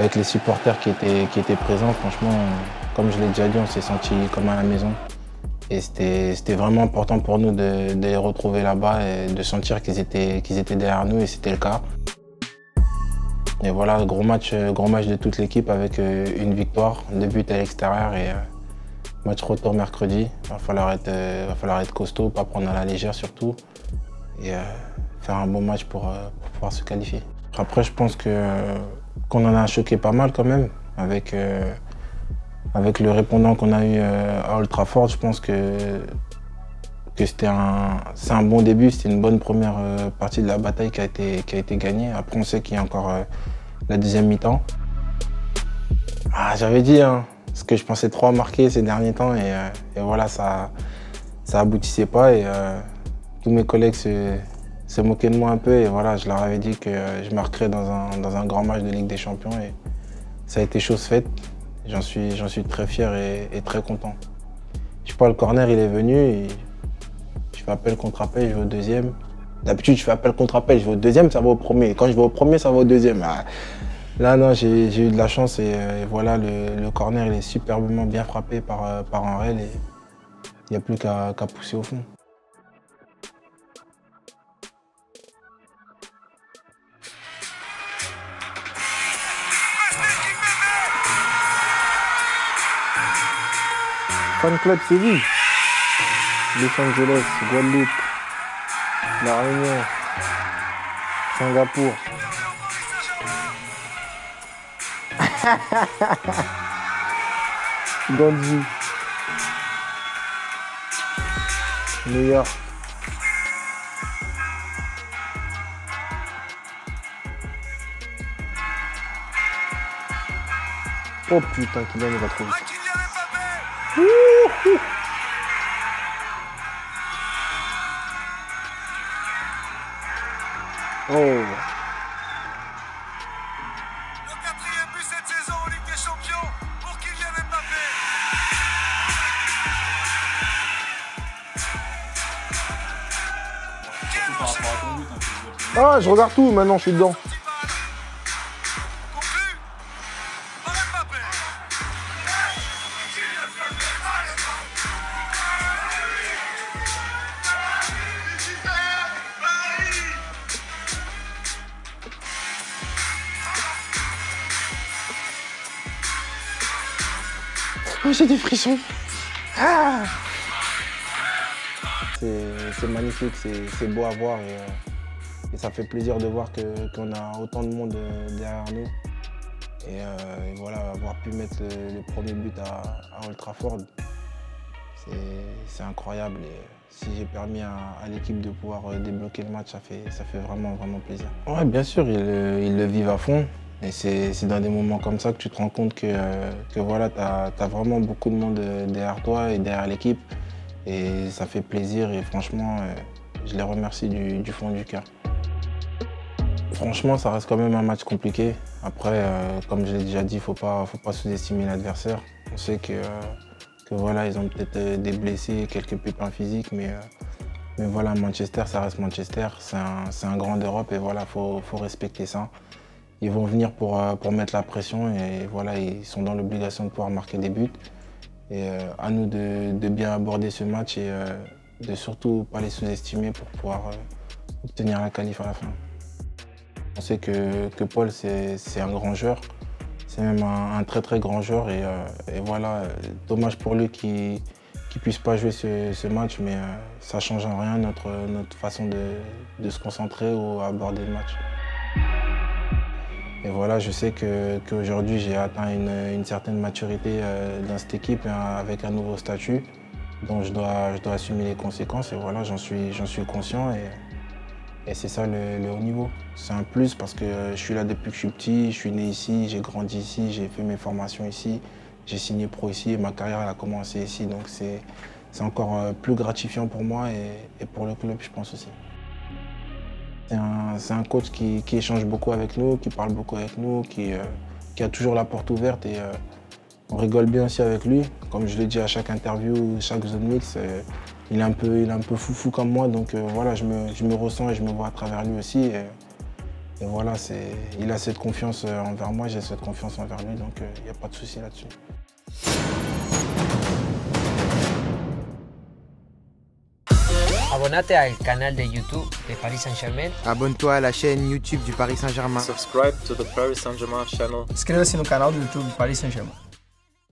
avec les supporters qui étaient, présents, franchement, comme je l'ai déjà dit, on s'est senti comme à la maison. Et c'était vraiment important pour nous de, les retrouver là-bas et de sentir qu'ils étaient, derrière nous et c'était le cas. Et voilà, gros match, gros match de toute l'équipe avec euh, une victoire, deux buts à l'extérieur et euh, match retour mercredi. Il va falloir être, euh, va falloir être costaud, pas prendre à la légère surtout et faire un bon match pour, pouvoir se qualifier. Après, je pense qu'on en a choqué pas mal quand même avec avec le répondant qu'on a eu euh, à Old je pense que, que c'était un, un bon début, c'était une bonne première euh, partie de la bataille qui a été, qui a été gagnée. Après, on sait qu'il y a encore euh, la deuxième mi-temps. Ah, j'avais dit hein, ce que je pensais trop marquer ces derniers temps et, voilà, ça, ça aboutissait pas et tous mes collègues se, se, moquaient de moi un peu et voilà, je leur avais dit que je marquerais dans un, dans un grand match de Ligue des Champions et ça a été chose faite. J'en suis, suis très fier et, très content. Je sais pas, le corner, il est venu, et je fais appel contre appel, je vais au deuxième. D'habitude, je fais appel contre appel, je vais au deuxième, ça va au premier. Quand je vais au premier, ça va au deuxième. Ah, là, non, j'ai eu de la chance et, euh, voilà, le, corner, il est superbement bien frappé par, euh, par et il n'y a plus qu'à pousser au fond. Fan Club Séville, Los Angeles, Guadeloupe, La Réunion, Singapour. Gandhi, New York. Oh putain, Kylian il va trop vite. Oh. Le quatrième but cette saison en Ligue des Champions pour Kylian Mbappé. Ah, je regarde tout, maintenant je suis dedans. Oh, j'ai des frissons. Ah c'est magnifique, c'est beau à voir et, euh, ça fait plaisir de voir qu'on a autant de monde euh, derrière nous. Euh, et, voilà, avoir pu mettre le, premier but à, à Old Trafford, c'est incroyable. Et si j'ai permis à, l'équipe de pouvoir débloquer le match, ça fait, ça fait vraiment, vraiment plaisir. Ouais, bien sûr, ils le vivent à fond. Et c'est dans des moments comme ça que tu te rends compte que, que voilà, tu as, vraiment beaucoup de monde derrière toi et derrière l'équipe. Et ça fait plaisir et franchement, euh, je les remercie du, fond du cœur. Franchement, ça reste quand même un match compliqué. Après, euh, comme je l'ai déjà dit, il faut pas, faut pas sous-estimer l'adversaire. On sait que, euh, voilà, ils ont peut-être des blessés, quelques pépins physiques, mais, voilà, Manchester, ça reste Manchester. C'est un, grand d'Europe et voilà, il faut, faut respecter ça ils vont venir pour, euh, pour mettre la pression et voilà, ils sont dans l'obligation de pouvoir marquer des buts. Et euh, à nous de, bien aborder ce match et euh, de surtout pas les sous-estimer pour pouvoir obtenir la qualif à la fin. On sait que, que Paul, c'est un grand joueur. C'est même un, très très grand joueur. Et, voilà, dommage pour lui qu'il ne puisse pas jouer ce, match, mais ça ne change en rien notre, notre façon de, de se concentrer ou aborder le match. Voilà, je sais qu'aujourd'hui, j'ai atteint une, certaine maturité euh, dans cette équipe hein, avec un nouveau statut dont je dois, assumer les conséquences. Et voilà, j'en suis, conscient. Et, c'est ça le, haut niveau. C'est un plus parce que je suis là depuis que je suis petit, je suis né ici, j'ai grandi ici, j'ai fait mes formations ici, j'ai signé pro ici et ma carrière a commencé ici. Donc c'est encore euh, plus gratifiant pour moi et pour le club, je pense aussi. C'est un, coach qui, échange beaucoup avec nous, qui parle beaucoup avec nous, qui, euh, a toujours la porte ouverte et euh, on rigole bien aussi avec lui. Comme je l'ai dit à chaque interview, chaque zone mix, euh, il est un peu foufou comme moi, donc voilà, je me, ressens et je me vois à travers lui aussi. Et voilà, il a cette confiance envers moi, j'ai cette confiance envers lui, donc il n'y a pas de souci là-dessus. Abonnate al canal de YouTube de Paris Saint-Germain. Abonne-toi à la chaîne YouTube du Paris Saint-Germain. Subscribe to the Paris Saint-Germain channel. Inscreva-se no canal do YouTube Paris Saint-Germain.